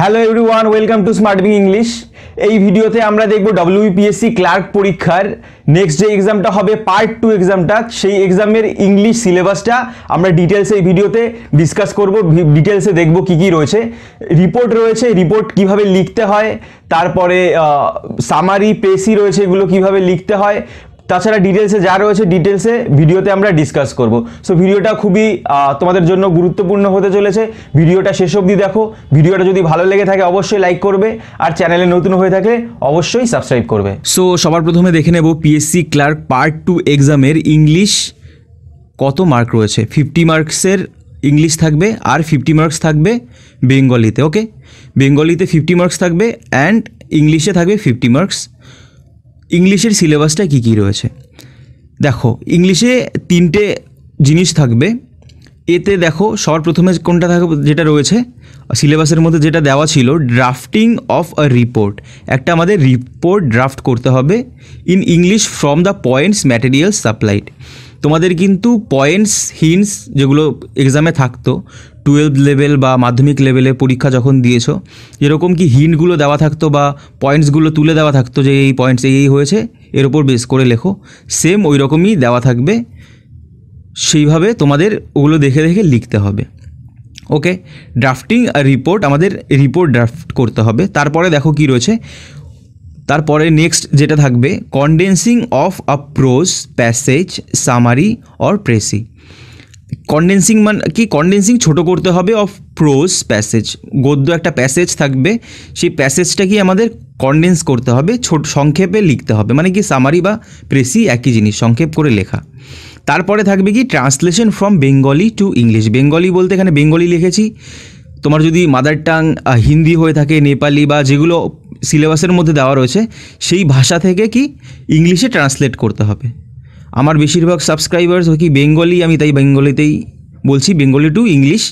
Hello everyone welcome to smart being English এই ভিডিওতে আমরা দেখব ডব্লিউপিএসসি ক্লার্ক পরীক্ষার নেক্সট যে এক্সামটা হবে পার্ট টু এক্সামটা সেই এক্সামের ইংলিশ সিলেবাসটা আমরা ডিটেলসে এই ভিডিওতে ডিসকাস করব ডিটেলসে দেখব কি কি রয়েছে। রিপোর্ট রয়েছে রিপোর্ট কীভাবে লিখতে হয়, তারপরে সামারি পেসি রয়েছে, এগুলো কীভাবে লিখতে হয় তাছাড়া ডিটেলসে যা রয়েছে ডিটেলসে ভিডিওতে আমরা ডিসকাস করব। সো ভিডিওটা খুবই তোমাদের জন্য গুরুত্বপূর্ণ হতে চলেছে। ভিডিওটা শেষ অবধি দেখো। ভিডিওটা যদি ভালো লেগে থাকে, অবশ্যই লাইক করবে। আর চ্যানেলে নতুন হয়ে থাকলে অবশ্যই সাবস্ক্রাইব করবে। সো সবার প্রথমে দেখে নেব পিএসসি ক্লার্ক পার্ট টু এক্সামের ইংলিশ কত মার্ক রয়েছে? ফিফটি মার্কসের ইংলিশ থাকবে আর ফিফটি মার্কস থাকবে বেঙ্গলিতে ওকে বেঙ্গলিতে ফিফটি মার্কস থাকবে অ্যান্ড ইংলিশে থাকবে ফিফটি মার্কস ইংলিশের সিলেবাসটা কী কী রয়েছে? দেখো, ইংলিশে তিনটে জিনিস থাকবে। এতে দেখো, সবার প্রথমে কোনটা থাকবে যেটা রয়েছে? সিলেবাসের মধ্যে যেটা দেওয়া ছিল ড্রাফটিং অফ আ রিপোর্ট একটা আমাদের রিপোর্ট ড্রাফট করতে হবে in English from the points materials supplied তোমাদের কিন্তু পয়েন্টস হিন্টস যেগুলো এক্সামে থাকতো টুয়েলভ লেভেল বা মাধ্যমিক লেভেলে পরীক্ষা যখন দিয়েছ যেরকম কি হিন্টগুলো দেওয়া থাকতো বা পয়েন্টসগুলো তুলে দেওয়া থাকতো যে এই পয়েন্টস এই এই হয়েছে? এর ওপর বেস করে লেখো। সেম ওই রকমই দেওয়া থাকবে। সেইভাবে তোমাদের ওগুলো দেখে দেখে লিখতে হবে। ওকে ড্রাফটিং রিপোর্ট আমাদের রিপোর্ট ড্রাফট করতে হবে। তারপরে দেখো কি রয়েছে। তারপরে নেক্সট যেটা থাকবে condensing of a prose passage summary or precis condensing মানে কি? কন্ডেন্সিং ছোট করতে হবে অফ প্রোজ প্যাসেজ গদ্য একটা প্যাসেজ থাকবে, সেই প্যাসেজটা কি আমাদের কন্ডেন্স করতে হবে, ছোট সংক্ষেপে লিখতে হবে। মানে কি সামারি বা প্রেসি একই জিনিস, সংক্ষেপ করে লেখা। তারপরে থাকবে কি translation from Bengali to English Bengali বলতে এখানে বেঙ্গলি লিখেছি। তোমার যদি মাদার টাং হিন্দি হয়ে থাকে, নেপালি বা যেগুলো সিলেবাসের মধ্যে দেওয়া রয়েছে, সেই ভাষা থেকে কি ইংলিশে ট্রান্সলেট করতে হবে। আমার বেশিরভাগ সাবস্ক্রাইবার্স কি বেঙ্গলি, আমি তাই বেঙ্গলিতেই বলছি, বেঙ্গলি টু ইংলিশ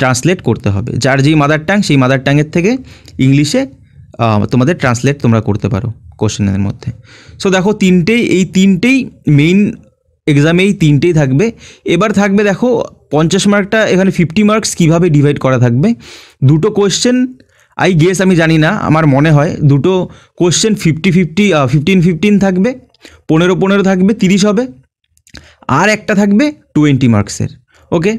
ট্রান্সলেট করতে হবে। যার যেই মাদার টাং সেই মাদার টাংয়ের থেকে ইংলিশে তোমাদের ট্রান্সলেট তোমরা করতে পারো কোশ্চেনের মধ্যে। সো দেখো, তিনটেই, এই তিনটেই মেইন এক্সামে এই তিনটেই থাকবে। এবার থাকবে, দেখো, পঞ্চাশ মার্কটা এখানে ফিফটি মার্কস কীভাবে ডিভাইড করা থাকবে? দুটো কোশ্চেন আই গেস আমি জানি না, আমার মনে হয়, দুটো question fifty fifty fifteen fifteen থাকবে। পনেরো পনেরো থাকবে, তিরিশ হবে। আর একটা থাকবে টোয়েন্টি মার্কসের, ওকে?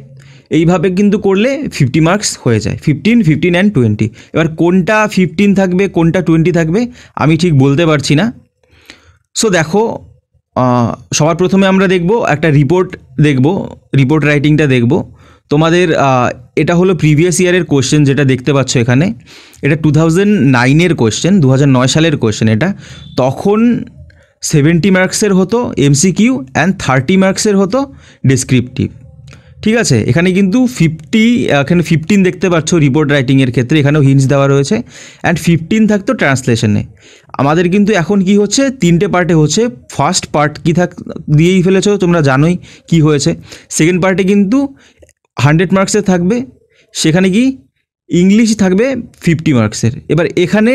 এইভাবে কিন্তু করলে ফিফটি মার্কস হয়ে যায়, ফিফটিন ফিফটিন অ্যান্ড টোয়েন্টি। এবার কোনটা ফিফটিন থাকবে, কোনটা টোয়েন্টি থাকবে, আমি ঠিক বলতে পারছি না। সো দেখো সবার প্রথমে আমরা দেখব, একটা রিপোর্ট দেখব, রিপোর্ট রাইটিংটা দেখব। তোমাদের এটা হলো প্রিভিয়াস ইয়ারের কোশ্চেন যেটা দেখতে পাচ্ছ এখানে। এটা টু থাউজেন্ড নাইনের কোশ্চেন দু নয় সালের কোশ্চেন এটা। তখন সেভেন্টি মার্কসের হতো এমসিকিউ অ্যান্ড থার্টি মার্কসের হতো ডেসক্রিপটিভ ঠিক আছে, এখানে কিন্তু ফিফটি এখানে ফিফটিন দেখতে পাচ্ছ রিপোর্ট রাইটিংয়ের ক্ষেত্রে, এখানেও হিন্টস দেওয়া রয়েছে। অ্যান্ড ফিফটিন থাকতো ট্রান্সলেশনে আমাদের কিন্তু এখন কি হচ্ছে, তিনটে পার্টে হচ্ছে। ফার্স্ট পার্ট কি থাক, দিয়েই ফেলেছো, তোমরা জানোই কি হয়েছে। সেকেন্ড পার্টে কিন্তু হান্ড্রেড মার্কসের থাকবে। সেখানে কি ইংলিশ থাকবে ফিফটি মার্কসের এবার এখানে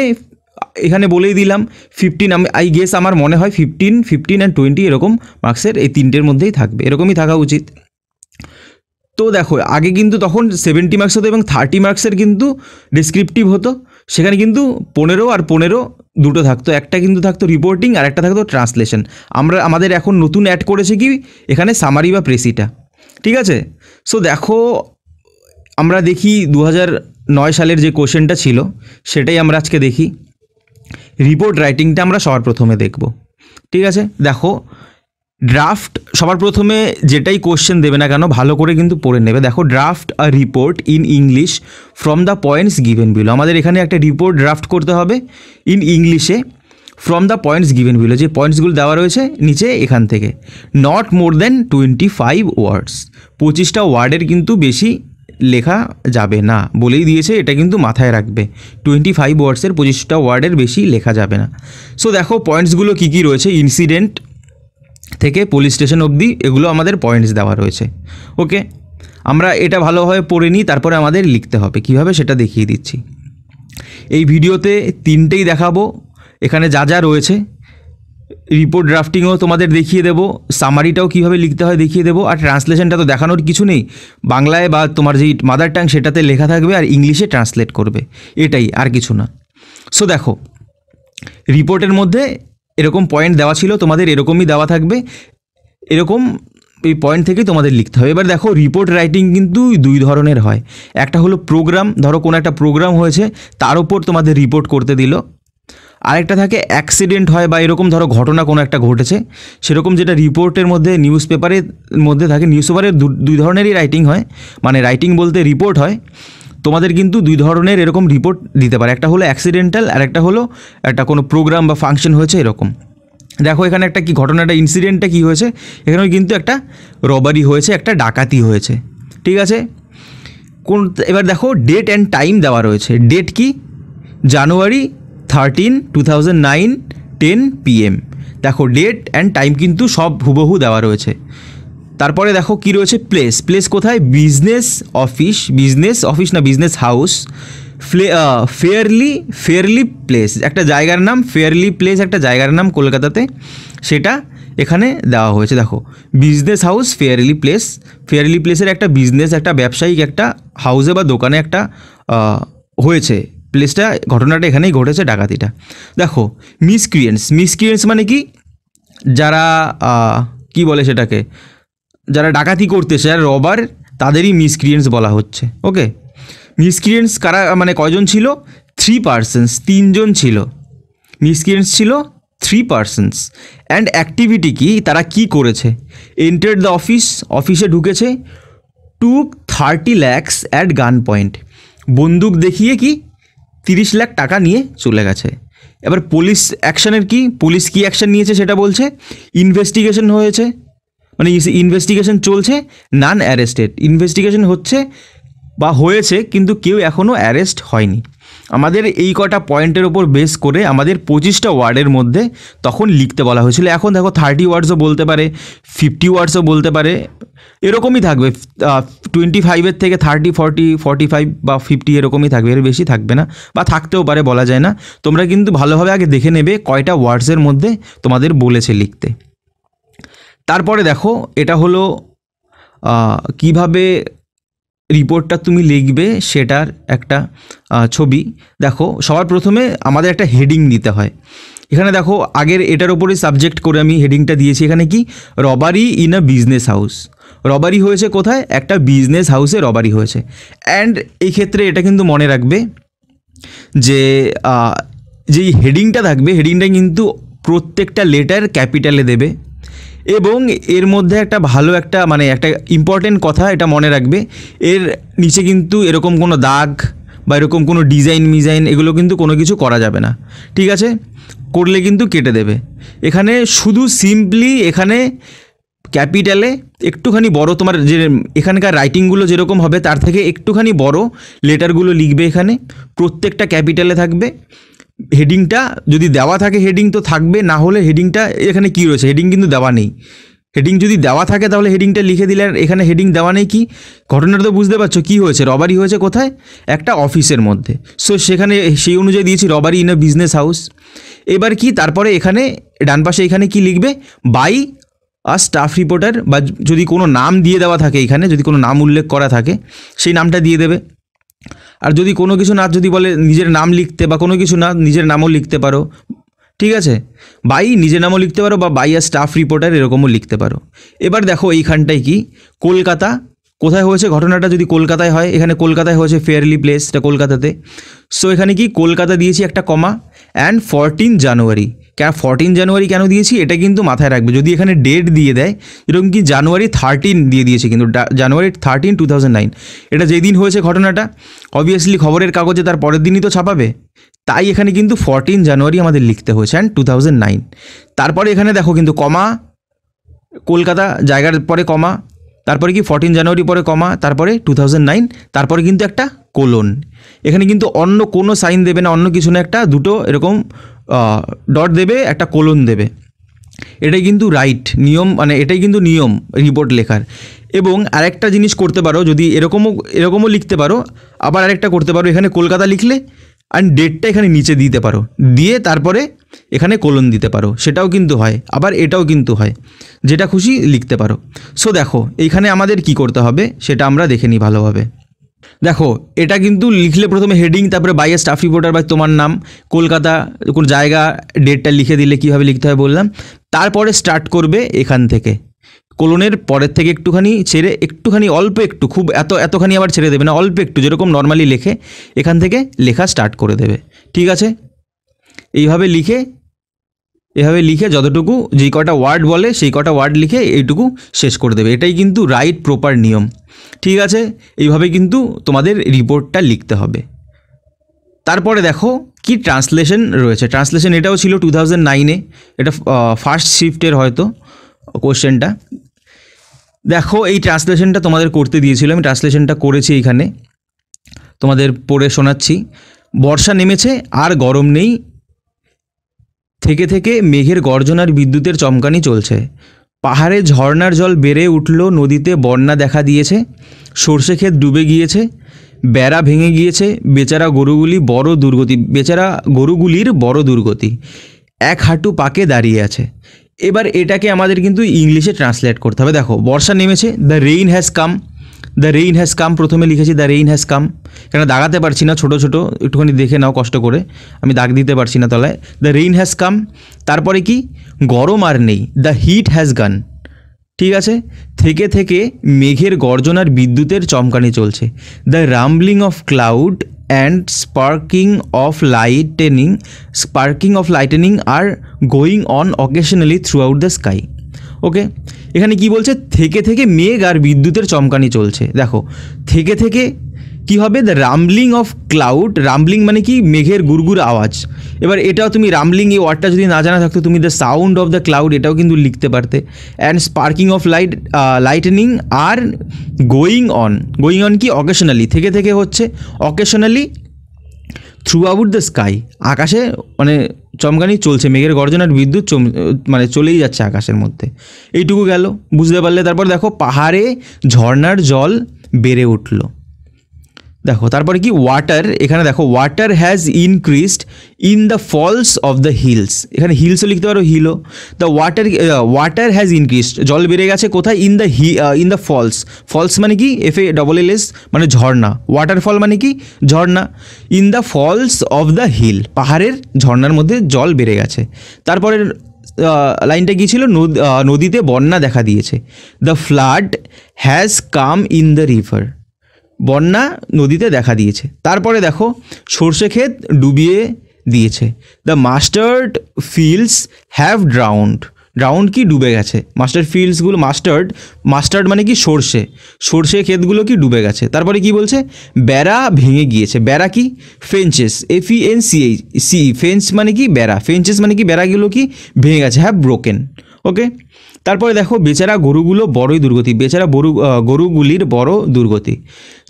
এখানে বলেই দিলাম ফিফটিন আমি আই গেস আমার মনে হয় ফিফটিন ফিফটিন অ্যান্ড টোয়েন্টি এরকম মার্কসের এই তিনটের মধ্যেই থাকবে, এরকমই থাকা উচিত। তো দেখো, আগে কিন্তু তখন সেভেন্টি মার্কস হতো এবং থার্টি মার্কসের কিন্তু ডিসক্রিপটিভ হতো, সেখানে কিন্তু পনেরো আর পনেরো দুটো থাকতো, একটা কিন্তু থাকতো রিপোর্টিং আর একটা থাকতো ট্রান্সলেশন আমরা, আমাদের এখন নতুন অ্যাড করেছে কি? এখানে সামারি বা প্রেসিটা ঠিক আছে? সো দেখো, আমরা দেখি দু নয় সালের যে কোশ্চেনটা ছিল, সেটাই আমরা আজকে দেখি। রিপোর্ট রাইটিংটা আমরা সবার প্রথমে দেখব। ঠিক আছে? দেখো ড্রাফট সবার প্রথমে যেটাই কোশ্চেন দেবে না কেন, ভালো করে কিন্তু পড়ে নেবে। দেখো draft a report in English from the points given below আমাদের এখানে একটা রিপোর্ট ড্রাফট করতে হবে ইন ইংলিশে from the points given below যে পয়েন্টসগুলো দেওয়া রয়েছে নিচে এখান থেকে। Not more than twenty five words পঁচিশটা ওয়ার্ডের কিন্তু বেশি লেখা যাবে না। বলেই দিয়েছে, এটা কিন্তু মাথায় রাখবে। টোয়েন্টি ফাইভ ওয়ার্ডসের পঁচিশটা ওয়ার্ডের বেশি লেখা যাবে না। সো দেখো পয়েন্টসগুলো কী কী রয়েছে? ইনসিডেন্ট থেকে পুলিশ স্টেশন অবধি এগুলো আমাদের পয়েন্টস দেওয়া রয়েছে। ওকে আমরা এটা ভালোভাবে পড়ে নিই, তারপরে আমাদের লিখতে হবে। কীভাবে সেটা দেখিয়ে দিচ্ছি। এই ভিডিওতে তিনটেই দেখাবো। এখানে যা যা রয়েছে রিপোর্ট ড্রাফটিংও তোমাদের দেখিয়ে দেবো সামারিটাও কীভাবে লিখতে হয় দেখিয়ে দেবো, আর ট্রান্সলেশনটা তো দেখানোর কিছু নেই। বাংলায় বা তোমার যেই মাদার টাং সেটাতে লেখা থাকবে আর ইংলিশে ট্রান্সলেট করবে। এটাই, আর কিছু না। সো দেখো রিপোর্টের মধ্যে এরকম পয়েন্ট দেওয়া ছিল, তোমাদের এরকমই দেওয়া থাকবে। এরকম এই পয়েন্ট থেকে তোমাদের লিখতে হবে। এবার দেখো রিপোর্ট রাইটিং কিন্তু দুই ধরনের হয়। একটা হলো প্রোগ্রাম ধরো কোনো একটা প্রোগ্রাম হয়েছে, তার উপর তোমাদের রিপোর্ট করতে দিল। আরেকটা থাকে অ্যাক্সিডেন্ট হয় বা এরকম ধরো ঘটনা কোনো একটা ঘটেছে, সেরকম যেটা রিপোর্টের মধ্যে নিউজ পেপারের মধ্যে থাকে নিউজ পেপারের দুই ধরনেরই রাইটিং হয়। মানে রাইটিং বলতে রিপোর্ট হয়। তোমাদের কিন্তু দুই ধরনের এরকম রিপোর্ট দিতে পারে। একটা হলো অ্যাক্সিডেন্টাল আর একটা হলো একটা কোনো প্রোগ্রাম বা ফাংশন হয়েছে এরকম। দেখো এখানে একটা কি, ঘটনাটা ইনসিডেন্টটা কি হয়েছে? এখানেও কিন্তু একটা রবারি হয়েছে, একটা ডাকাতি হয়েছে। ঠিক আছে? কোন, এবার দেখো ডেট অ্যান্ড টাইম দেওয়া রয়েছে। ডেট কি? January thirteen two thousand nine ten PM দেখো ডেট অ্যান্ড টাইম কিন্তু সব হুবহু দেওয়া রয়েছে। তারপরে দেখো কি রয়েছে? প্লেস প্লেস কোথায়? বিজনেস অফিস বিজনেস অফিস না বিজনেস হাউস ফ্লে ফেয়ারলি ফেয়ারলি প্লেস একটা জায়গার নাম ফেয়ারলি প্লেস একটা জায়গার নাম কলকাতাতে সেটা এখানে দেওয়া হয়েছে। দেখো business house Fairlie Place Fairlie প্লেসের একটা বিজনেস একটা ব্যবসায়িক একটা হাউসে বা দোকানে একটা হয়েছে। প্লেসটা ঘটনাটা এখানেই ঘটেছে, ডাকাতিটা। দেখো মিসক্রিয়েন্স মিসক্রিয়েন্স মানে কি? যারা কি বলে সেটাকে? যারা ডাকাতি করতেছে যারা রবার তাদেরই মিসক্রিয়েন্স বলা হচ্ছে ওকে মিসক্রিয়েন্স কারা মানে কয়জন ছিল? থ্রি পার্সনস তিনজন ছিল। মিসক্রিয়েন্স ছিল থ্রি পার্সনস অ্যান্ড অ্যাক্টিভিটি কি? তারা কি করেছে? এন্টার দ্য অফিস অফিসে ঢুকেছে took thirty lakhs at gun point বন্দুক দেখিয়ে কি? তিরিশ লাখ টাকা নিয়ে চলে গেছে। এবার পুলিশ অ্যাকশানের কি? পুলিশ কি অ্যাকশন নিয়েছে সেটা বলছে? ইনভেস্টিগেশন হয়েছে। মানে ইনভেস্টিগেশন চলছে নান অ্যারেস্টেড ইনভেস্টিগেশন হচ্ছে বা হয়েছে, কিন্তু কেউ এখনও অ্যারেস্ট হয়নি। আমাদের এই কটা পয়েন্টের ওপর বেস করে আমাদের পঁচিশটা ওয়ার্ডের মধ্যে তখন লিখতে বলা হয়েছিল। এখন দেখো থার্টি ওয়ার্ডসও বলতে পারে ফিফটি ওয়ার্ডসও বলতে পারে, এরকমই থাকবে। টোয়েন্টি ফাইভের থেকে থার্টি ফর্টি ফর্টি ফাইভ বা ফিফটি এরকমই থাকবে, এর বেশি থাকবে না বা থাকতেও পারে বলা যায় না। তোমরা কিন্তু ভালোভাবে আগে দেখে নেবে কয়টা ওয়ার্ডসের মধ্যে তোমাদের বলেছে লিখতে। তারপরে দেখো এটা হলো কীভাবে রিপোর্টটা তুমি লিখবে, সেটার একটা ছবি। দেখো, সবার প্রথমে আমাদের একটা হেডিং দিতে হয়। এখানে দেখো, আগের এটার ওপরে সাবজেক্ট করে আমি হেডিংটা দিয়েছি। এখানে কি? Robbery in a business house robbery হয়েছে কোথায়? একটা বিজনেস হাউসে রবারি হয়েছে। অ্যান্ড এই ক্ষেত্রে এটা কিন্তু মনে রাখবে যে যেই হেডিংটা থাকবে হেডিংটা কিন্তু প্রত্যেকটা লেটার ক্যাপিটালে দেবে। এবং এর মধ্যে একটা ভালো একটা মানে একটা ইম্পর্টেন্ট কথা এটা মনে রাখবে, এর নিচে কিন্তু এরকম কোনো দাগ বা এরকম কোনো ডিজাইন মিজাইন এগুলো কিন্তু কোনো কিছু করা যাবে না, ঠিক আছে? করলে কিন্তু কেটে দেবে। এখানে শুধু সিম্পলি এখানে ক্যাপিটালে একটুখানি বড় তোমার যে এখানকার রাইটিংগুলো যেরকম হবে, তার থেকে একটুখানি বড় লেটারগুলো লিখবে এখানে। প্রত্যেকটা ক্যাপিটালে থাকবে। হেডিংটা যদি দেওয়া থাকে হেডিং তো থাকবে, না হলে হেডিংটা এখানে কি রয়েছে? হেডিং কিন্তু দেওয়া নেই। হেডিং যদি দেওয়া থাকে তাহলে হেডিংটা লিখে দিলে এখানে হেডিং দেওয়া নেই কি? ঘটনাটা তো বুঝতে পারছ, কি হয়েছে? রবারি হয়েছে কোথায়? একটা অফিসের মধ্যে। সো সেখানে সেই অনুযায়ী দিয়েছি robbery in a business house এবার কি, তারপরে এখানে, ডান পাশে এখানে কি লিখবে? বাই আর স্টাফ রিপোর্টার বা যদি কোনো নাম দিয়ে দেওয়া থাকে এখানে, যদি কোনো নাম উল্লেখ করা থাকে, সেই নামটা দিয়ে দেবে। আর যদি কোনো কিছু না, যদি বলে নিজের নাম লিখতে বা কোনো কিছু না, নিজের নামও লিখতে পারো। ঠিক আছে? বাই নিজের নামও লিখতে পারো বা বাই আর স্টাফ রিপোর্টার এরকমও লিখতে পারো। এবার দেখো এইখানটায় কি? কলকাতা। কোথায় হয়েছে ঘটনাটা? যদি কলকাতায় হয়, এখানে কলকাতায় হয়েছে ফেয়ারলি প্লেসটা কলকাতাতে। সো এখানে কি? কলকাতা দিয়েছি একটা কমা। অ্যান্ড ফরটিন জানুয়ারি কেন ফরটিন জানুয়ারি কেন দিয়েছি? এটা কিন্তু মাথায় রাখবে। যদি এখানে ডেট দিয়ে দেয়, এরকম কি জানুয়ারি থার্টিন দিয়ে দিয়েছে কিন্তু January thirteen two thousand nine এটা হয়েছে ঘটনাটা অবভিয়াসলি খবরের কাগজে তার পরের দিনই তো ছাপাবে। তাই এখানে কিন্তু ফরটিন জানুয়ারি আমাদের লিখতে হয়েছে অ্যান্ড টু নাইন তারপরে এখানে দেখো কিন্তু কমা, কলকাতা জায়গার পরে কমা, তারপরে কি ফোরটিন জানুয়ারি পরে কমা, তারপরে টু থাউজেন্ড নাইন তারপরে কিন্তু একটা কোলন এখানে কিন্তু অন্য কোনো সাইন দেবে না, অন্য কিছু না, একটা দুটো এরকম ডট দেবে, একটা কোলন দেবে। এটাই কিন্তু রাইট নিয়ম মানে এটাই কিন্তু নিয়ম রিপোর্ট লেখার। এবং আরেকটা জিনিস করতে পারো, যদি এরকমও এরকমও লিখতে পারো, আবার আরেকটা করতে পারো, এখানে কলকাতা লিখলে আর ডেটটা এখানে নিচে দিতে পারো। দিয়ে তারপরে এখানে কোলন দিতে পারো। সেটাও কিন্তু হয়, আবার এটাও কিন্তু হয়। যেটা খুশি লিখতে পারো। সো দেখো, এইখানে আমাদের কি করতে হবে, সেটা আমরা দেখে নিই ভালোভাবে। দেখো, এটা কিন্তু লিখলে প্রথমে হেডিং তারপরে বাইয়ে স্টাফ রিপোর্টার বা তোমার নাম, কলকাতা, কোন জায়গা ডেটটা লিখে দিলে কীভাবে লিখতে হয় বললাম। তারপরে স্টার্ট করবে এখান থেকে। কোলনের পরের থেকে একটুখানি ছেড়ে, একটুখানি অল্প একটু, খুব এত, এতখানি আবার ছেড়ে দেবে না, অল্প একটু, যেরকম নর্মালি লেখে, এখান থেকে লেখা স্টার্ট করে দেবে। ঠিক আছে? এইভাবে লিখে এভাবে লিখে যতটুকু যেই কটা ওয়ার্ড বলে, সেই কটা ওয়ার্ড লিখে এইটুকু শেষ করে দেবে। এটাই কিন্তু রাইট প্রপার নিয়ম। ঠিক আছে? এইভাবে কিন্তু তোমাদের রিপোর্টটা লিখতে হবে। তারপরে দেখো কি ট্রান্সলেশন রয়েছে। ট্রান্সলেশন এটাও ছিল টু থাউজেন্ড নাইনে এটা ফার্স্ট শিফটের হয়তো কোশ্চেনটা দেখো এই ট্রান্সলেশনটা তোমাদের করতে দিয়েছিল আমি ট্রান্সলেশনটা করেছি এইখানে তোমাদের পড়ে শোনাচ্ছি। বর্ষা নেমেছে, আর গরম নেই। থেকে থেকে মেঘের গর্জনার বিদ্যুতের চমকানি চলছে। পাহাড়ে ঝর্নার জল বেড়ে উঠল, নদীতে বন্যা দেখা দিয়েছে, সর্ষে ক্ষেত ডুবে গিয়েছে, বেড়া ভেঙে গিয়েছে, বেচারা গরুগুলি বড় দুর্গতি, বেচারা গরুগুলির বড় দুর্গতি। এক হাঁটু পাকে দাঁড়িয়ে আছে। এবার এটাকে আমাদের কিন্তু ইংলিশে ট্রান্সলেট করতে হবে। দেখো, বর্ষা নেমেছে the rain has come the rain has come প্রথমে লিখেছি দ্য রেইন হ্যাজ কাম কেন দাগাতে পারছি না, ছোটো ছোটো, একটুখানি দেখে নাও কষ্ট করে। আমি দাগ দিতে পারছি না তলায়। দ্য রেইন হ্যাজ কাম তারপরে কি? গরম আর নেই। দ্য হিট হ্যাজ গান ঠিক আছে? থেকে থেকে মেঘের গর্জনার বিদ্যুতের চমকানি চলছে। The rumbling of cloud and sparking of lightning sparking of lightning are going on occasionally throughout the sky okay? এখানে কি বলছে? থেকে থেকে মেঘ আর বিদ্যুতের চমকানি চলছে। দেখো, থেকে থেকে কি হবে? The rumbling of cloud rumbling মানে কি? মেঘের গুড়গুড় আওয়াজ। এবার এটাও তুমি রামলিং এই ওয়ার্ডটা যদি না জানা থাকতো, তুমি the sound of the cloud এটাও কিন্তু লিখতে পারতে। And sparking of light lightning are going on going on কি? অকেশনালি থেকে থেকে হচ্ছে। Occasionally throughout the sky আকাশে মানে চমকানি চলছে, মেঘের গর্জনার বিদ্যুৎ চম মানে চলেই যাচ্ছে আকাশের মধ্যে। এইটুকু গেল, বুঝতে পারলে। তারপর দেখো, পাহাড়ে ঝর্নার জল বেড়ে উঠল। দেখো, তারপরে কি? ওয়াটার এখানে দেখো water has increased in the falls of the hills এখানে হিলসও লিখতে পারো হিলও the water water has increased জল বেড়ে গেছে কোথায়? ইন দ্য হি ইন দ্য ফলস ফলস মানে কি? F A double L S মানে ঝর্ণা। ওয়াটারফল মানে কি? ঝর্ণা। In the falls of the hill পাহাড়ের ঝর্ণার মধ্যে জল বেড়ে গেছে। তারপরে লাইনটা কী ছিল? নদ- নদীতে বন্যা দেখা দিয়েছে। The flood has come in the river বন্যা নদীতে দেখা দিয়েছে। তারপরে দেখো, সর্ষে ক্ষেত ডুবিয়ে দিয়েছে। The mustard fields have drowned drowned কি? ডুবে গেছে। মাস্টার্ড ফিল্ডসগুলো মাস্টার্ড মাস্টার্ড মানে কি? সর্ষে। সর্ষে ক্ষেতগুলো কি? ডুবে গেছে। তারপরে কি বলছে? বেড়া ভেঙে গিয়েছে। বেড়া কি? Fences F E N C C fence মানে কি? বেড়া। ফেঞ্চেস মানে কি? বেড়াগুলো কি? ভেঙে গেছে হ্যাভ ব্রোকেন ওকে তারপরে দেখো, বেচারা গরুগুলো বড়ই দুর্গতি, বেচারা গরু গরুগুলির বড় দুর্গতি।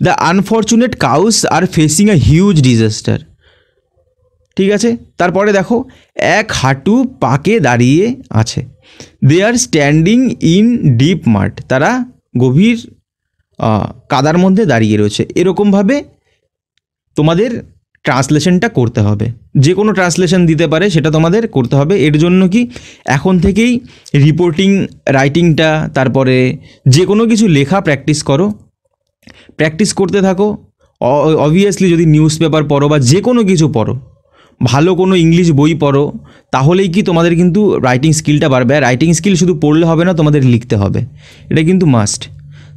The unfortunate cows are facing a huge disaster ঠিক আছে? তারপরে দেখো, এক হাঁটু পাকে দাঁড়িয়ে আছে। They are standing in deep mart তারা গভীর কাদার মধ্যে দাঁড়িয়ে রয়েছে। এরকমভাবে তোমাদের ট্রান্সলেশনটা করতে হবে। যে কোনো ট্রান্সলেশন দিতে পারে, সেটা তোমাদের করতে হবে। এর জন্য কি এখন থেকেই রিপোর্টিং রাইটিংটা তারপরে যে কোনো কিছু লেখা প্র্যাকটিস করো। প্র্যাকটিস করতে থাকো। অবভিয়াসলি যদি নিউজ পেপার পড়ো বা যে কোনো কিছু পড়ো, ভালো কোনো ইংলিশ বই পড়ো, তাহলেই কি তোমাদের কিন্তু রাইটিং স্কিলটা বাড়বে। আর রাইটিং স্কিল শুধু পড়লে হবে না, তোমাদের লিখতে হবে। এটা কিন্তু মাস্ট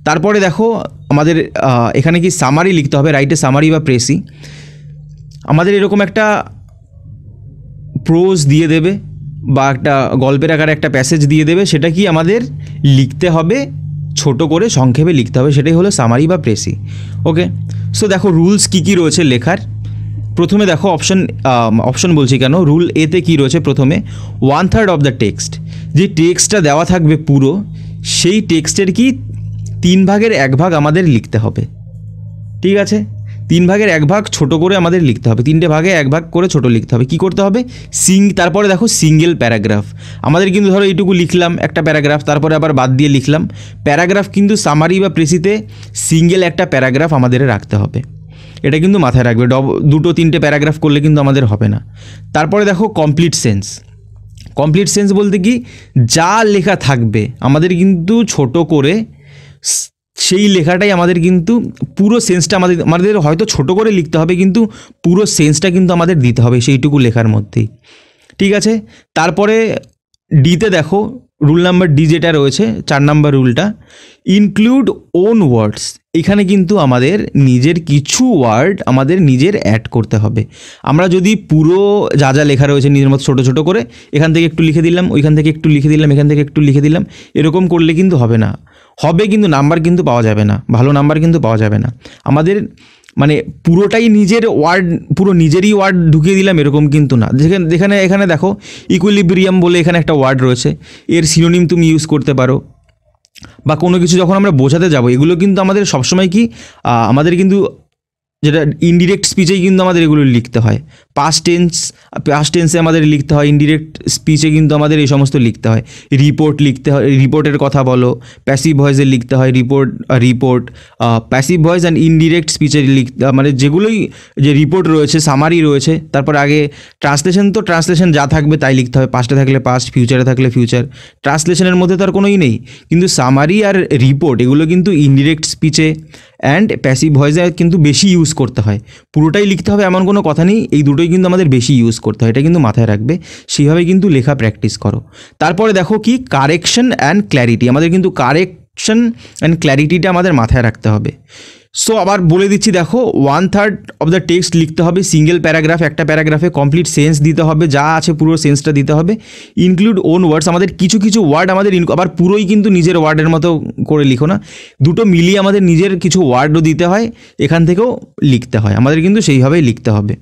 তারপরে দেখো, আমাদের এখানে কি সামারি লিখতে হবে। রাইটে সামারি বা প্রেসি আমাদের এরকম একটা প্রোজ দিয়ে দেবে বা একটা গল্পের আকারে একটা প্যাসেজ দিয়ে দেবে, সেটা কি আমাদের লিখতে হবে, ছোট করে সংক্ষেপে লিখতে হবে, সেটাই হলো সামারি বা প্রেসি ওকে সো দেখো রুলস কী কী রয়েছে লেখার? প্রথমে দেখো অপশন অপশন বলছি কেন? রুল এতে কি রয়েছে প্রথমে? One third of the text যে টেক্সটটা দেওয়া থাকবে পুরো, সেই টেক্সটের কি তিন ভাগের এক ভাগ আমাদের লিখতে হবে। ঠিক আছে? তিন ভাগের এক ভাগ ছোট করে আমাদের লিখতে হবে। তিনটে ভাগে এক ভাগ করে ছোট লিখতে হবে। কি করতে হবে? সিং, তারপরে দেখো সিঙ্গেল প্যারাগ্রাফ আমাদের কিন্তু ধরো এইটুকু লিখলাম, একটা প্যারাগ্রাফ তারপরে আবার বাদ দিয়ে লিখলাম। প্যারাগ্রাফ কিন্তু সামারি বা প্রেসিতে সিঙ্গেল একটা প্যারাগ্রাফ আমাদের রাখতে হবে। এটা কিন্তু মাথায় রাখবে। ডব, দুটো, তিনটে প্যারাগ্রাফ করলে কিন্তু আমাদের হবে না। তারপরে দেখো কমপ্লিট সেন্স কমপ্লিট সেন্স বলতে কি? যা লেখা থাকবে, আমাদের কিন্তু ছোট করে সেই লেখাটাই আমাদের কিন্তু পুরো সেন্সটা আমাদের আমাদের হয়তো ছোট করে লিখতে হবে, কিন্তু পুরো সেন্সটা কিন্তু আমাদের দিতে হবে সেইটুকু লেখার মধ্যেই। ঠিক আছে? তারপরে ডিতে দেখো রুল নাম্বার ডি যেটা রয়েছে, চার নাম্বার রুলটা ইনক্লুড ওন ওয়ার্ডস এখানে কিন্তু আমাদের নিজের কিছু ওয়ার্ড আমাদের নিজের অ্যাড করতে হবে। আমরা যদি পুরো যা যা লেখা রয়েছে নিজের মতো ছোটো ছোটো করে, এখান থেকে একটু লিখে দিলাম, ওইখান থেকে একটু লিখে দিলাম, এখান থেকে একটু লিখে দিলাম, এরকম করলে কিন্তু হবে না। হবে কিন্তু নাম্বার কিন্তু পাওয়া যাবে না, ভালো নাম্বার কিন্তু পাওয়া যাবে না। আমাদের মানে পুরোটাই নিজের ওয়ার্ড পুরো নিজেরই ওয়ার্ড ঢুকিয়ে দিলাম এরকম কিন্তু না। যেখানে যেখানে, এখানে দেখো ইকুইলিব্রিয়াম বলে এখানে একটা ওয়ার্ড রয়েছে, এর সিনোনিম তুমি ইউজ করতে পারো। বা কোনো কিছু যখন আমরা বোঝাতে যাব, এগুলো কিন্তু আমাদের সবসময় কি আমাদের কিন্তু যেটা ইনডিরেক্ট স্পিচেই কিন্তু আমাদের এগুলো লিখতে হয়। পাস্ট টেন্স পাস্ট টেন্সে আমাদের লিখতে হয় ইনডিরেক্ট স্পিচে কিন্তু আমাদের এই সমস্ত লিখতে হয়। রিপোর্ট লিখতে হয় রিপোর্টের কথা বলো প্যাসিভ ভয়েসে লিখতে হয় report report passive voice and indirect স্পিচে লিখতে মানে যেগুলোই যে রিপোর্ট রয়েছে সামারি রয়েছে, তারপর আগে ট্রান্সলেশন তো ট্রান্সলেশন যা থাকবে তাই লিখতে হয় পাস্টে থাকলে পাস্ট ফিউচারে থাকলে ফিউচার ট্রান্সলেশনের মধ্যে তো আর কোনোই নেই। কিন্তু সামারি আর রিপোর্ট এগুলো কিন্তু ইনডিরেক্ট স্পিচে অ্যান্ড প্যাসিভ ভয়েসে কিন্তু বেশি ইউজ করতে হয়। পুরোটাই লিখতে হবে, এমন কোনো কথা নেই। এই দুটোই কিন্তু আমাদের বেশি ইউজ করতে হয়, এটা কিন্তু মাথায় রাখবে। সেইভাবে কিন্তু লেখা প্র্যাকটিস করো। তারপরে দেখো কি কারেকশন অ্যান্ড ক্ল্যারিটি আমাদের কিন্তু কারেকশন অ্যান্ড ক্ল্যারিটিটা আমাদের মাথায় রাখতে হবে। সো আবার বলে দিচ্ছি, দেখো one third of the text লিখতে হবে সিঙ্গেল প্যারাগ্রাফ একটা প্যারাগ্রাফে কমপ্লিট সেন্স দিতে হবে, যা আছে পুরো সেন্সটা দিতে হবে। ইনক্লুড ওন ওয়ার্ডস আমাদের কিছু কিছু ওয়ার্ড আমাদের আবার পুরোই কিন্তু নিজের ওয়ার্ডের মতো করে লিখো না। দুটো মিলিয়ে আমাদের নিজের কিছু ওয়ার্ডও দিতে হয়, এখান থেকেও লিখতে হয়, আমাদের কিন্তু সেইভাবেই লিখতে হবে।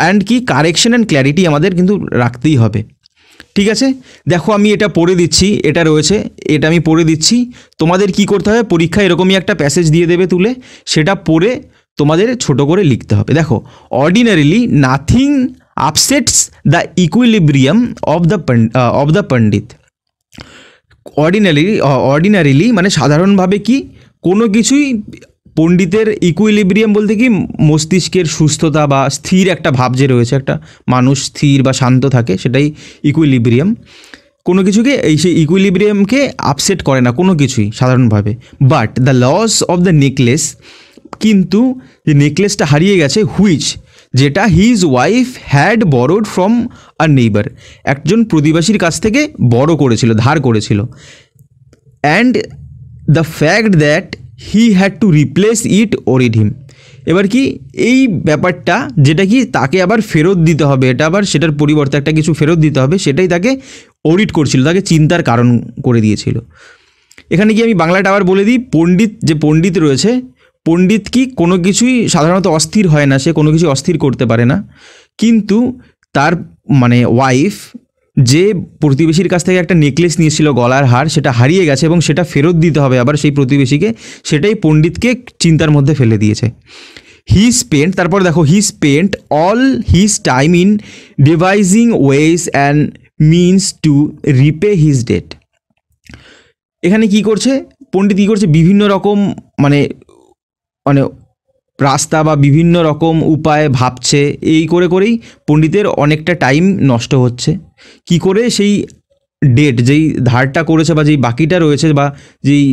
অ্যান্ড কি? কারেকশন অ্যান্ড ক্ল্যারিটি আমাদের কিন্তু রাখতেই হবে। ঠিক আছে? দেখো আমি এটা পড়ে দিচ্ছি, এটা রয়েছে, এটা আমি পড়ে দিচ্ছি। তোমাদের কি করতে হবে? পরীক্ষায় এরকমই একটা প্যাসেজ দিয়ে দেবে তুলে, সেটা পড়ে তোমাদের ছোট করে লিখতে হবে। দেখো ordinarily nothing upsets the equilibrium of the of the Pandit ordinary ordinarily মানে সাধারণভাবে কি? কোনো কিছুই পণ্ডিতের ইকুইলিব্রিয়াম বলতে কি মস্তিষ্কের সুস্থতা বা স্থির একটা ভাব যে রয়েছে, একটা মানুষ স্থির বা শান্ত থাকে, সেটাই ইকুইলিব্রিয়াম কোনো কিছুকে এই সেই ইকুইলিব্রিয়ামকে আপসেট করে না, কোনো কিছুই সাধারণভাবে। But the loss of the necklace কিন্তু যে নেকলেসটা হারিয়ে গেছে হুইচ যেটা his wife had borrowed from a neighbour একজন প্রতিবাসীর কাছ থেকে বড় করেছিল, ধার করেছিল। And the fact that he had to replace it worried him এবার কি এই ব্যাপারটা, যেটা কি তাকে আবার ফেরত দিতে হবে, এটা আবার সেটার পরিবর্তে একটা কিছু ফেরত দিতে হবে, সেটাই তাকে অডিট করছিল, তাকে চিন্তার কারণ করে দিয়েছিল। এখানে কি আমি বাংলাটা আবার বলে দিই, পণ্ডিত, যে পণ্ডিত রয়েছে, পণ্ডিত কি কোনো কিছুই সাধারণত অস্থির হয় না, সে কোনো কিছু অস্থির করতে পারে না। কিন্তু তার মানে ওয়াইফ যে প্রতিবেশীর কাছ থেকে একটা নেকলেস নিয়েছিল গলার হার, সেটা হারিয়ে গেছে এবং সেটা ফেরত দিতে হবে। আবার সেই প্রতিবেশীকে সেটাই পণ্ডিতকে চিন্তার মধ্যে ফেলে দিয়েছে। হি স্পেন্ট তারপর দেখো he spent all his time in devising ways and means to repay his debt এখানে কি করছে? পণ্ডিত কী করছে? বিভিন্ন রকম মানে মানে রাস্তা বা বিভিন্ন রকম উপায় ভাবছে, এই করে করেই পণ্ডিতের অনেকটা টাইম নষ্ট হচ্ছে। কি করে সেই ডেট যেই ধারটা করেছে বা যেই বাকিটা রয়েছে বা যেই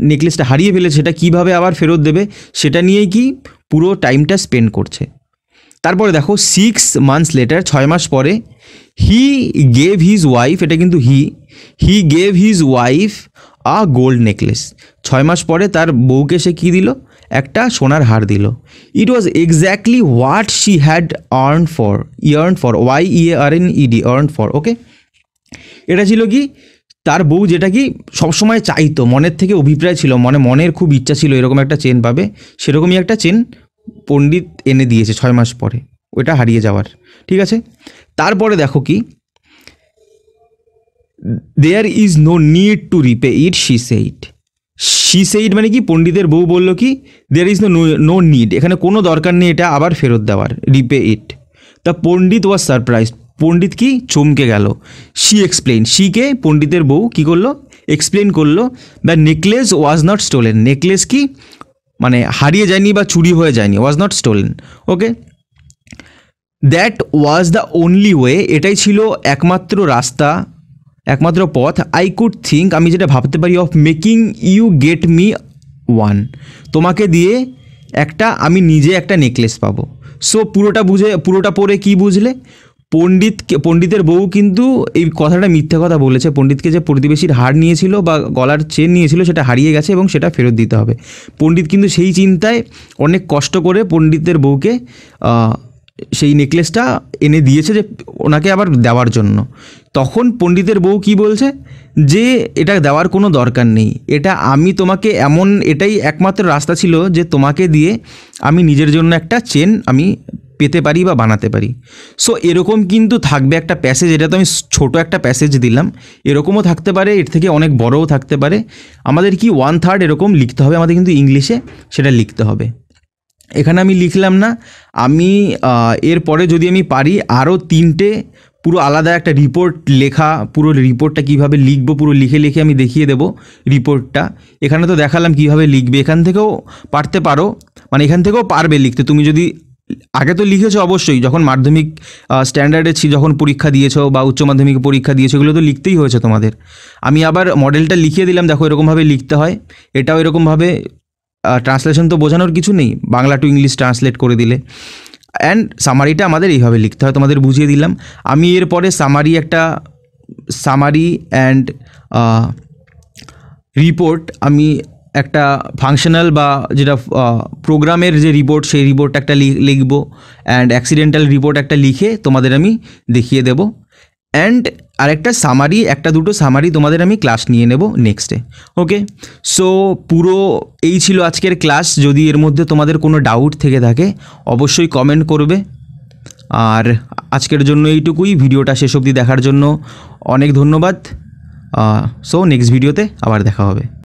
নেকলেসটা হারিয়ে ফেলেছে, সেটা কীভাবে আবার ফেরত দেবে, সেটা নিয়েই কি পুরো টাইমটা স্পেন্ড করছে। তারপরে দেখো সিক্স মান্থস লেটার ছয় মাস পরে হি গেভ হিজ ওয়াইফ এটা কিন্তু he he gave his wife a gold necklace ছয় মাস পরে তার বউকে সে কী দিল? একটা সোনার হার দিল। It was exactly what she had yearn for yearn for Y E R N E D yearn for okay এটা ছিল কি? তার বউ যেটা কি সবসময় চাইতো, মনের থেকে অভিপ্রায় ছিল, মনে, মনের খুব ইচ্ছা ছিল এরকম একটা চেন পাবে। সেরকমই একটা চেন পণ্ডিত এনে দিয়েছে ছয় মাস পরে ওইটা হারিয়ে যাওয়ার, ঠিক আছে? তারপরে দেখো কি? There is no need to repay it she said she said মানে কি? পণ্ডিতের বউ বলল কি there is no no need এখানে কোনো দরকার নেই, এটা আবার ফেরত দেওয়ার repay it the pandit was surprise পণ্ডিত কি? চমকে গেল। শি এক্সপ্লেন শিকে পণ্ডিতের বউ কি করল? এক্সপ্লেন করল the necklace was not stolen necklace কি? মানে হারিয়ে যায়নি বা চুরি হয়ে যায়নি was not stolen okay that was the only way এটাই ছিল একমাত্র রাস্তা একমাত্র পথ আই কুড থিঙ্ক আমি যেটা ভাবতে পারি of making you get me one তোমাকে দিয়ে একটা, আমি নিজে একটা নেকলেস পাবো। সো পুরোটা বুঝে, পুরোটা পরে কি বুঝলে? পণ্ডিতকে পণ্ডিতের বউ কিন্তু এই কথাটা মিথ্যে কথা বলেছে। পণ্ডিতকে যে প্রতিবেশীর হার নিয়েছিল বা গলার চেন নিয়েছিল, সেটা হারিয়ে গেছে এবং সেটা ফেরত দিতে হবে। পণ্ডিত কিন্তু সেই চিন্তায় অনেক কষ্ট করে পণ্ডিতের বউকে সেই নেকলেসটা এনে দিয়েছে যে ওনাকে আবার দেওয়ার জন্য। তখন পণ্ডিতের বউ কি বলছে? যে এটা দেওয়ার কোনো দরকার নেই। এটা আমি তোমাকে এমন, এটাই একমাত্র রাস্তা ছিল যে তোমাকে দিয়ে আমি নিজের জন্য একটা চেন আমি পেতে পারি বা বানাতে পারি। সো এরকম কিন্তু থাকবে একটা প্যাসেজ এটা তো আমি ছোট একটা প্যাসেজ দিলাম। এরকমও থাকতে পারে, এর থেকে অনেক বড়ও থাকতে পারে। আমাদের কি ওয়ান থার্ড এরকম লিখতে হবে? আমাদের কিন্তু ইংলিশে সেটা লিখতে হবে। এখানে আমি লিখলাম না, আমি এরপরে যদি আমি পারি, আরও তিনটে পুরো আলাদা একটা রিপোর্ট লেখা, পুরো রিপোর্টটা কীভাবে লিখব, পুরো লিখে লিখে আমি দেখিয়ে দেবো রিপোর্টটা এখানে তো দেখালাম কীভাবে লিখবে, এখান থেকেও পারতে পারো মানে এখান থেকেও পারবে লিখতে। তুমি যদি, আগে তো লিখেছো অবশ্যই, যখন মাধ্যমিক স্ট্যান্ডার্ডে ছি, যখন পরীক্ষা দিয়েছ বা উচ্চ মাধ্যমিক পরীক্ষা দিয়েছ, এগুলো তো লিখতেই হয়েছে তোমাদের। আমি আবার মডেলটা লিখিয়ে দিলাম, দেখো এরকমভাবে লিখতে হয়, এটাও এরকমভাবে ট্রান্সলেশন তো বোঝানোর কিছু নেই, বাংলা টু ইংলিশ ট্রান্সলেট করে দিলে। অ্যান্ড সামারিটা আমাদের এইভাবে লিখতে হয়, তোমাদের বুঝিয়ে দিলাম। আমি এরপরে সামারি একটা সামারি অ্যান্ড রিপোর্ট আমি একটা ফাংশনাল বা যেটা প্রোগ্রামের যে রিপোর্ট সেই রিপোর্ট একটা লিখব। অ্যান্ড অ্যাক্সিডেন্টাল রিপোর্ট একটা লিখে তোমাদের আমি দেখিয়ে দেবো। অ্যান্ড আরেকটা সামারি একটা দুটো সামারি তোমাদের আমি ক্লাস নিয়ে নেব নেক্সটে ওকে সো পুরো এই ছিল আজকের ক্লাস যদি এর মধ্যে তোমাদের কোনো ডাউট থেকে থাকে, অবশ্যই কমেন্ট করবে। আর আজকের জন্য এইটুকুই, ভিডিওটা শেষ অবধি দেখার জন্য অনেক ধন্যবাদ। সো নেক্সট ভিডিওতে আবার দেখা হবে।